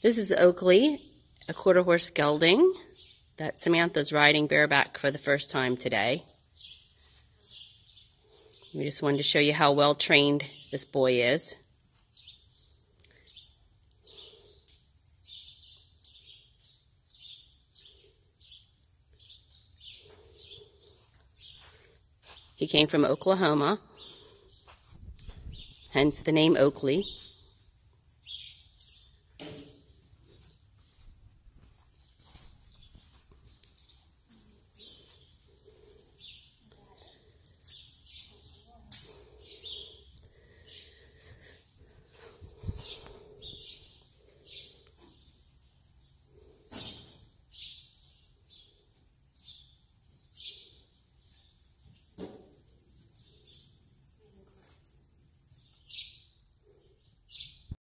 This is Oakley, a quarter horse gelding that Samantha's riding bareback for the first time today. We just wanted to show you how well trained this boy is. He came from Oklahoma, hence the name Oakley.